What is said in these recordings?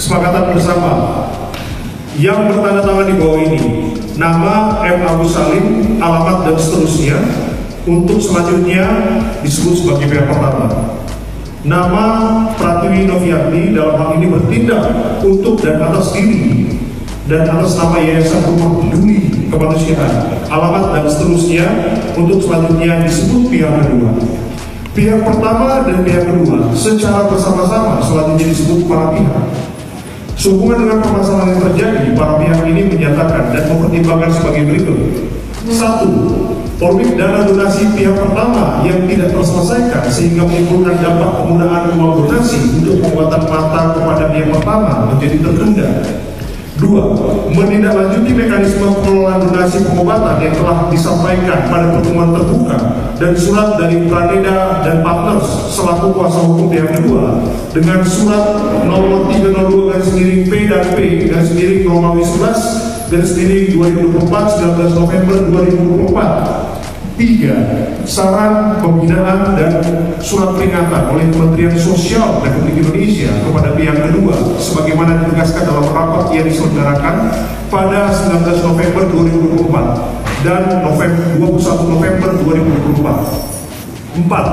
kesepakatan bersama yang bertanda tangan di bawah ini nama M. Agus Salim, alamat dan seterusnya untuk selanjutnya disebut sebagai pihak pertama. Nama Pratiwi Noviatni dalam hal ini bertindak untuk dan atas diri dan atas nama Yayasan Rumah Peduli Kemanusiaan, alamat dan seterusnya untuk selanjutnya disebut pihak kedua. Pihak pertama dan pihak kedua secara bersama-sama selanjutnya disebut para pihak. Sehubungan dengan permasalahan yang terjadi, para pihak ini menyatakan dan mempertimbangkan sebagai berikut. Satu, polemik dana donasi pihak pertama yang tidak terselesaikan sehingga menimbulkan dampak penggunaan uang donasi untuk pembuatan mata kepada pihak pertama menjadi tertunda. Dua, menindaklanjuti mekanisme pengelolaan donasi pengobatan yang telah disampaikan pada pertemuan terbuka dan surat dari Praneda dan Partners selaku kuasa hukum pihak kedua dengan surat nomor 302 garis miring P dan P garis miring Romawi 11 garis miring 2024 19 November 2024 Tiga, saran pembinaan dan surat peringatan oleh Kementerian Sosial Republik Indonesia kepada pihak kedua sebagaimana ditegaskan dalam rapat yang diselenggarakan pada 19 November 2024 dan November 21 November 2024. Empat,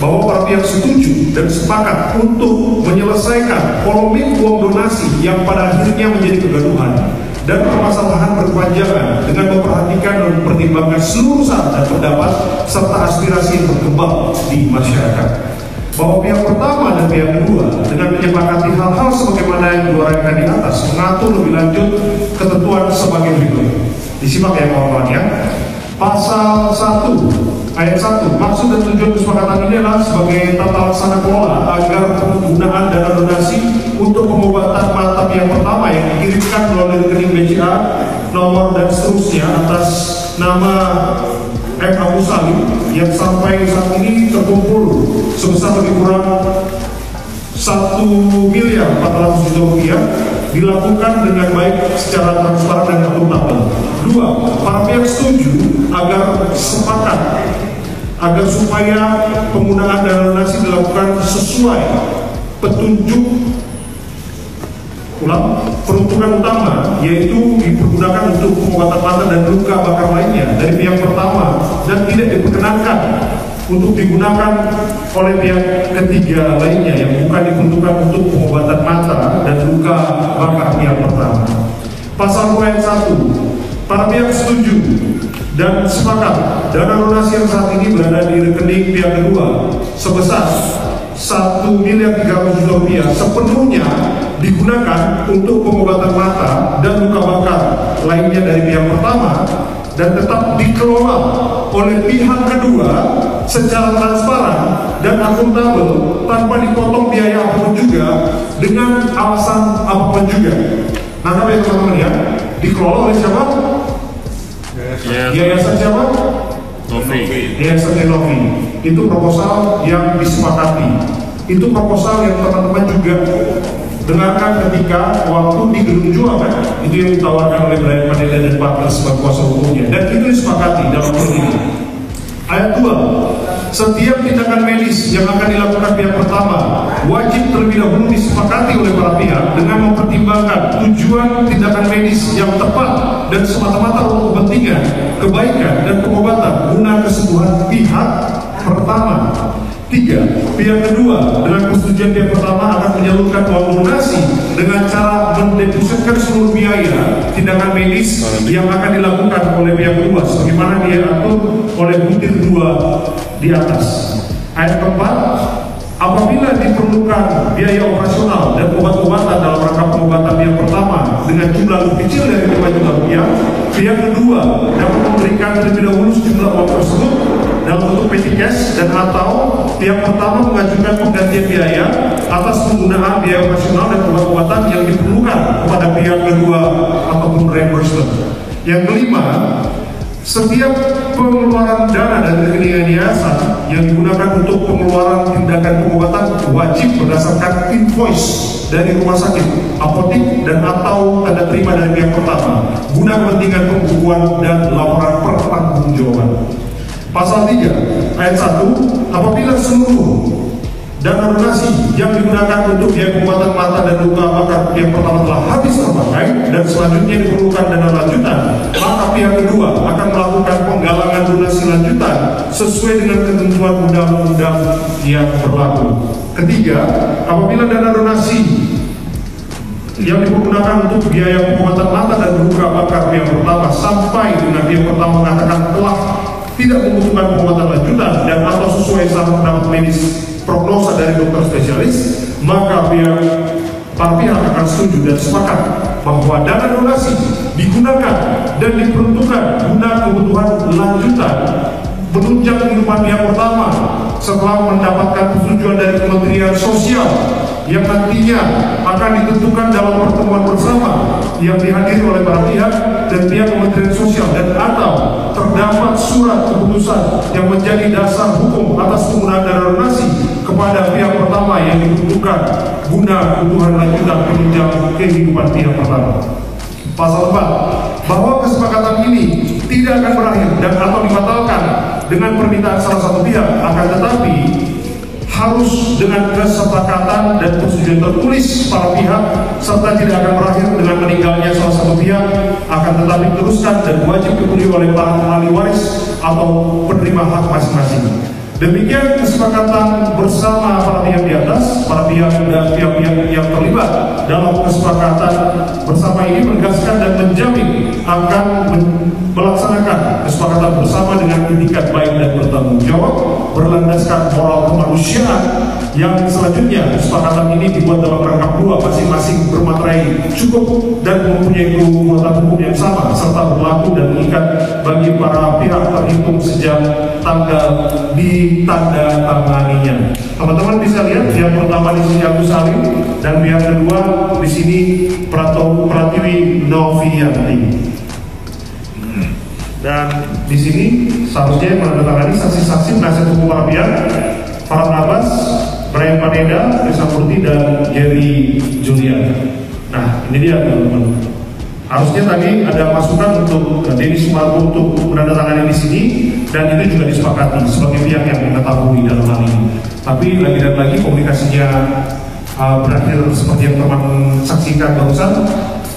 bahwa para pihak setuju dan sepakat untuk menyelesaikan polemik uang donasi yang pada akhirnya menjadi kegaduhan dan permasalahan berkepanjangan dengan memperhatikan dan mempertimbangkan seluruh saran dan pendapat serta aspirasi yang berkembang di masyarakat. Bahwa pihak pertama dan pihak kedua dengan menyepakati hal-hal sebagaimana yang diuraikan di atas mengatur lebih lanjut ketentuan sebagai berikut. Disimak ya kawan-kawan ya. Pasal 1 ayat 1 maksud dan tujuan kesepakatan ini adalah sebagai tata laksana kelola agar penggunaan dana donasi untuk pengobatan mata yang pertama yang dikirimkan melalui rekening BCA nomor dan seterusnya atas nama M. Abu Salim yang sampai saat ini terkumpul sebesar lebih kurang 1 miliar 400 juta rupiah dilakukan dengan baik secara transparan dan akuntabel. Dua, para pihak setuju agar sepakat agar supaya penggunaan dana donasi dilakukan sesuai petunjuk ulang peruntukan utama yaitu dipergunakan untuk pengobatan mata dan luka bakar lainnya dari pihak pertama untuk digunakan oleh pihak ketiga lainnya yang bukan diperuntukkan untuk pengobatan mata dan luka bakar pihak pertama. Pasal poin 1, para pihak setuju dan sepakat dana donasi yang saat ini berada di rekening pihak kedua sebesar 1 miliar 300 juta rupiah sepenuhnya digunakan untuk pengobatan mata dan luka bakar lainnya dari pihak pertama dan tetap dikelola oleh pihak kedua secara transparan dan akuntabel tanpa dipotong biaya apa pun juga dengan alasan apa pun juga. Nah, ya teman-teman ya, dikelola oleh siapa? Yayasan siapa? Novi. Yayasan Novi. Itu proposal yang disepakati. Itu proposal yang teman-teman juga dengarkan ketika waktu di gedung jual kan itu yang ditawarkan oleh Brian Padilla dan partner sebagai kuasa hukumnya. Dan itu disepakati dalam ini. Ayat 2 setiap tindakan medis yang akan dilakukan pihak pertama wajib terlebih dahulu disepakati oleh para pihak dengan mempertimbangkan tujuan tindakan medis yang tepat dan semata-mata untuk kepentingan kebaikan dan pengobatan guna kesembuhan pihak pertama. Tiga, pihak kedua dengan persetujuan pihak pertama akan menyalurkan uang medis yang akan dilakukan oleh pihak kedua sebagaimana diatur oleh butir dua di atas. Ayat keempat, apabila diperlukan biaya operasional dan obat-obatan dalam rangka pengobatan yang pertama dengan jumlah lebih kecil dari 5 juta rupiah, pihak kedua dapat memberikan terlebih dahulu sejumlah uang tersebut dalam bentuk petty cash dan atau pihak pertama mengajukan penggantian biaya atas penggunaan biaya operasional dan obat-obatan yang diperlukan kepada pihak kedua ataupun reimbursement. Yang kelima, setiap pengeluaran dana dari rekening yayasan yang digunakan untuk pengeluaran tindakan pengobatan wajib berdasarkan invoice dari rumah sakit, apotik, dan atau tanda terima dari pihak pertama guna kepentingan pembukuan dan laporan pertanggungjawaban. Pasal 3 ayat 1 apabila seluruh dana donasi yang digunakan untuk biaya pengobatan mata dan luka bakar yang pertama telah habis terpakai dan selanjutnya diperlukan dana lanjutan, maka pihak kedua akan melakukan penggalangan donasi lanjutan sesuai dengan ketentuan undang-undang yang berlaku. Ketiga, apabila dana donasi yang dipergunakan untuk biaya pengobatan mata dan luka bakar yang pertama sampai dengan yang pertama mengatakan telah tidak membutuhkan pengobatan lanjutan dan atau sesuai pendapat medis prognosa dari dokter spesialis, maka pihak pihak akan setuju dan sepakat bahwa dana donasi digunakan dan diperuntukkan guna kebutuhan lanjutan menunjang kehidupan yang pertama setelah mendapatkan persetujuan dari Kementerian Sosial yang nantinya akan ditentukan dalam pertemuan bersama yang dihadiri oleh para pihak dan pihak Kementerian Sosial dan atau terdapat surat keputusan yang menjadi dasar hukum atas penggunaan dana donasi kepada pihak pertama yang dibutuhkan guna kebutuhan lanjutan penunjang kehidupan pihak pertama. Pasal 4 bahwa kesepakatan ini tidak akan berakhir dan atau dibatalkan dengan permintaan salah satu pihak akan tetapi harus dengan kesepakatan dan persetujuan tertulis para pihak serta tidak akan berakhir dengan meninggalnya salah satu pihak akan tetapi teruskan dan wajib dipenuhi oleh para ahli waris atau penerima hak masing-masing. Demikian kesepakatan bersama para pihak di atas, para pihak dan pihak-pihak yang terlibat dalam kesepakatan bersama ini menegaskan dan menjamin akan melaksanakan kesepakatan bersama dengan etikat baik dan bertanggung jawab, berlandaskan moral kemanusiaan yang selanjutnya kesepakatan ini dibuat dalam rangka dua masing-masing bermaterai cukup dan mempunyai kekuatan hukum yang sama serta berlaku dan mengikat bagi para pihak terhitung sejak tanggal di tanda tanganinya. Teman-teman bisa lihat yang pertama di sini Agus Salim dan yang kedua di sini Prato Pratiwi Novianti. Dan di sini seharusnya menandatangani saksi-saksi penasihat hukum para pihak Farad Abbas, Brian Paneda, Risa Murti dan Jerry Julian. Nah ini dia teman-teman. Harusnya tadi ada masukan untuk Denny Sumargo untuk menandatangani di sini dan itu juga disepakati sebagai pihak yang mengetahui dalam hal ini. Tapi lagi dan lagi komunikasinya uh, berakhir seperti yang teman saksikan barusan,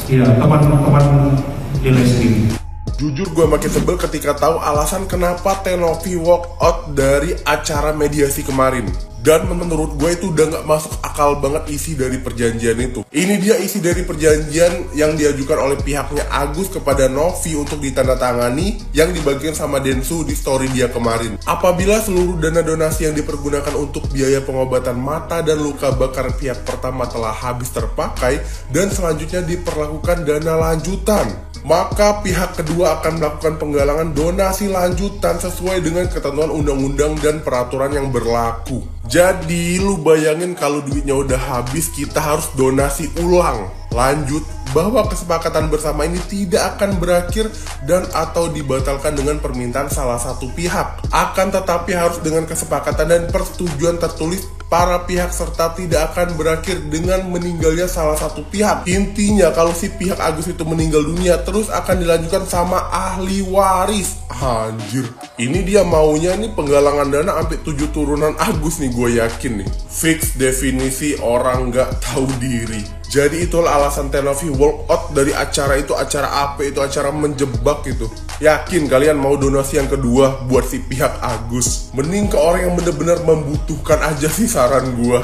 ya teman-teman nilai sendiri. Jujur gue makin sebel ketika tahu alasan kenapa Tenovi walk out dari acara mediasi kemarin. Dan menurut gue itu udah gak masuk akal banget isi dari perjanjian itu. Ini dia isi dari perjanjian yang diajukan oleh pihaknya Agus kepada Novi untuk ditandatangani yang dibagikan sama Densu di story dia kemarin. Apabila seluruh dana donasi yang dipergunakan untuk biaya pengobatan mata dan luka bakar pihak pertama telah habis terpakai dan selanjutnya diperlakukan dana lanjutan maka pihak kedua akan melakukan penggalangan donasi lanjutan sesuai dengan ketentuan undang-undang dan peraturan yang berlaku. Jadi lu bayangin kalau duitnya udah habis kita harus donasi ulang. Lanjut bahwa kesepakatan bersama ini tidak akan berakhir dan atau dibatalkan dengan permintaan salah satu pihak. Akan tetapi harus dengan kesepakatan dan persetujuan tertulis para pihak serta tidak akan berakhir dengan meninggalnya salah satu pihak. Intinya kalau si pihak Agus itu meninggal dunia terus akan dilanjutkan sama ahli waris. Anjir, ini dia maunya nih penggalangan dana sampai tujuh turunan Agus nih gue yakin nih. Fix definisi orang nggak tahu diri. Jadi itulah alasan Tenovi walk out dari acara itu acara apa itu acara menjebak itu. Yakin kalian mau donasi yang kedua buat si pihak Agus. Mending ke orang yang bener-bener membutuhkan aja sih saran gua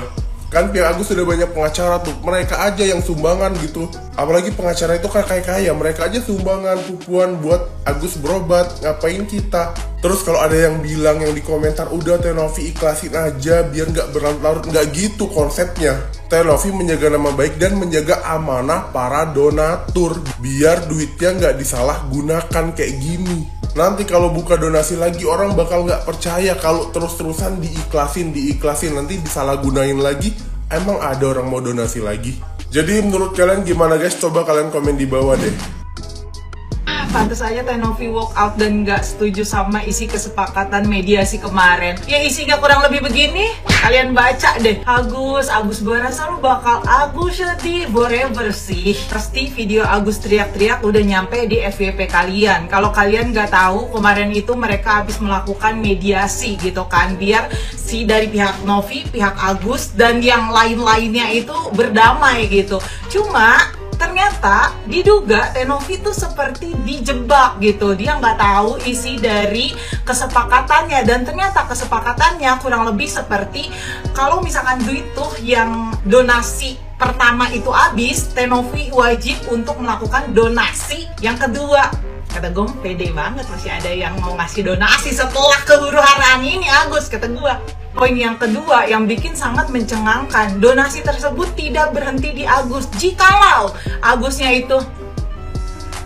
kan pihak Agus sudah banyak pengacara tuh. Mereka aja yang sumbangan gitu. Apalagi pengacara itu kan kayak kaya. Mereka aja sumbangan pupuan buat Agus berobat. Ngapain kita? Terus kalau ada yang bilang yang di komentar udah Tenovi ikhlasin aja biar nggak berlarut-larut. Nggak gitu konsepnya. Tenovi menjaga nama baik dan menjaga amanah para donatur. Biar duitnya nggak disalahgunakan kayak gini nanti kalau buka donasi lagi orang bakal nggak percaya kalau terus-terusan diiklasin diiklasin. Nanti disalahgunain lagi emang ada orang mau donasi lagi? Jadi menurut kalian gimana guys? Coba kalian komen di bawah deh pantas aja Tenovi walk out dan nggak setuju sama isi kesepakatan mediasi kemarin. Ya isinya kurang lebih begini, kalian baca deh. Agus, Agus gue rasa lu bakal Agus sedih forever sih. Pasti video Agus teriak-teriak udah nyampe di FYP kalian. Kalau kalian nggak tahu, kemarin itu mereka habis melakukan mediasi gitu kan, biar si dari pihak Novi, pihak Agus dan yang lain-lainnya itu berdamai gitu. Cuma ternyata diduga Tenovi itu seperti dijebak gitu. Dia nggak tahu isi dari kesepakatannya. Dan ternyata kesepakatannya kurang lebih seperti kalau misalkan duit tuh yang donasi pertama itu habis Tenovi wajib untuk melakukan donasi yang kedua. Kata gue pede banget masih ada yang mau ngasih donasi setelah kehuru haraan ini Agus kata gue Poin yang kedua yang bikin sangat mencengangkan, donasi tersebut tidak berhenti di Agus. Jikalau Agusnya itu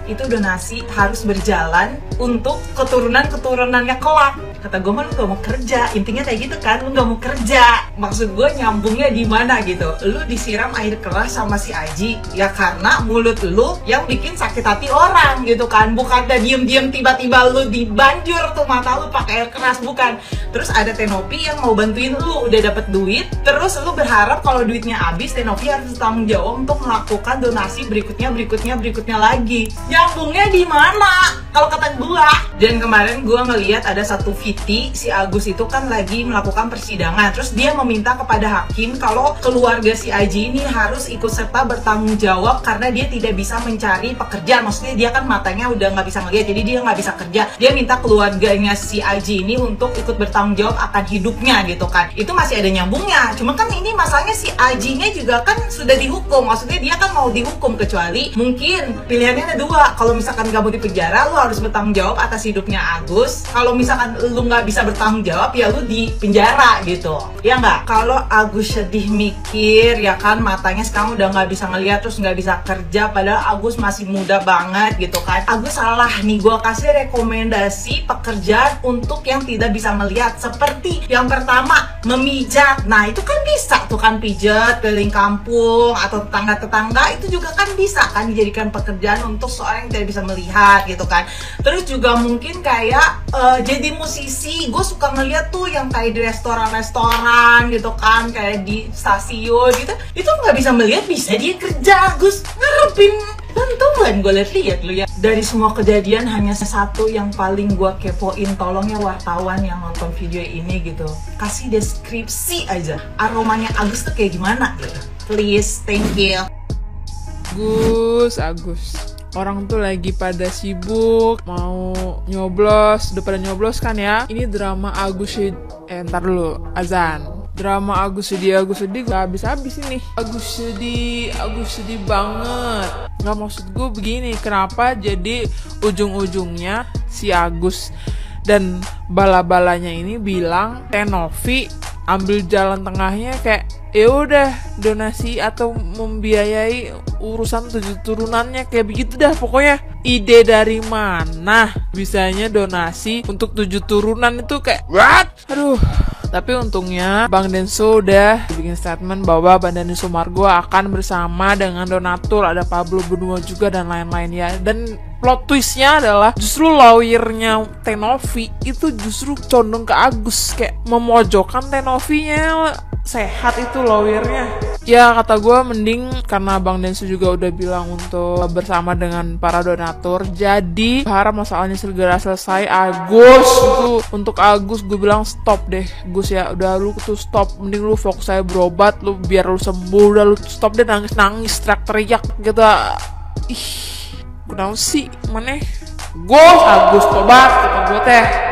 itu donasi harus berjalan untuk keturunan-keturunannya kelak kata gue lu gak mau kerja. Intinya kayak gitu kan lu gak mau kerja. Maksud gue nyambungnya di mana gitu? Lu disiram air keras sama si Aji ya karena mulut lu yang bikin sakit hati orang gitu kan. Bukan ada diem-diem tiba-tiba lu dibanjur tuh mata lu pakai air keras bukan. Terus ada Tenopi yang mau bantuin lu udah dapet duit terus lu berharap kalau duitnya habis Tenopi harus tanggung jawab untuk melakukan donasi berikutnya berikutnya berikutnya lagi. Nyambungnya di mana? Kalau kata gua dan kemarin gua ngeliat ada satu Viti si Agus itu kan lagi melakukan persidangan. Terus dia meminta kepada hakim kalau keluarga si Aji ini harus ikut serta bertanggung jawab karena dia tidak bisa mencari pekerjaan maksudnya dia kan matanya udah nggak bisa ngeliat jadi dia nggak bisa kerja. Dia minta keluarganya si Aji ini untuk ikut bertanggung jawab akan hidupnya gitu kan. Itu masih ada nyambungnya. Cuma kan ini masalahnya si Ajinya juga kan sudah dihukum. Maksudnya dia kan mau dihukum kecuali mungkin pilihannya ada dua. Kalau misalkan kamu di penjara lu harus bertanggung jawab atas hidupnya Agus kalau misalkan lu nggak bisa bertanggung jawab ya lu di penjara gitu. Ya nggak? Kalau Agus sedih mikir ya kan matanya sekarang udah nggak bisa ngeliat terus nggak bisa kerja padahal Agus masih muda banget gitu kan. Agus salah nih gue kasih rekomendasi pekerjaan untuk yang tidak bisa melihat seperti yang pertama memijat. Nah itu kan bisa tuh kan pijat keliling kampung atau tetangga-tetangga itu juga kan bisa kan dijadikan pekerjaan untuk seorang yang tidak bisa melihat gitu kan. Terus juga mungkin kayak uh, jadi musisi. Gue suka ngeliat tuh yang kayak di restoran-restoran gitu kan kayak di stasiun gitu. Itu nggak bisa melihat bisa dia kerja Gus. Ngarepin bantuan gue lihat-lihat lu ya. Dari semua kejadian hanya satu yang paling gue kepoin. Tolong ya wartawan yang nonton video ini gitu. Kasih deskripsi aja. Aromanya Agus tuh kayak gimana? Gitu please thank you. Agus Agus orang tuh lagi pada sibuk mau nyoblos udah pada nyoblos kan ya? Ini drama Agus eh ntar dulu azan. Drama Agus sedih Agus sedih gak habis habis ini. Agus sedih Agus sedih banget. Nggak maksud gue begini kenapa jadi ujung-ujungnya si Agus dan bala-balanya ini bilang Tenovi ambil jalan tengahnya kayak ya udah donasi atau membiayai urusan tujuh turunannya kayak begitu dah pokoknya. Ide dari mana bisanya donasi untuk tujuh turunan itu kayak what? Aduh tapi untungnya Bang Denso udah bikin statement bahwa Bang Denso Margo akan bersama dengan donatur ada Pablo Benua juga dan lain-lain ya. Dan plot twistnya adalah justru lawyernya Tenovi itu justru condong ke Agus kayak memojokkan Tenovinya sehat itu lawyernya ya kata gue mending karena Bang Densu juga udah bilang untuk bersama dengan para donatur. Jadi harap masalahnya segera selesai. Agus itu untuk Agus gue bilang stop deh. Gus ya udah lu tuh stop. Mending lu fokus saya berobat lu biar lu sembuh. Udah lu stop deh nangis nangis teriak teriak gitu. Ih kenapa sih mana Gus Agus tobat kata gue teh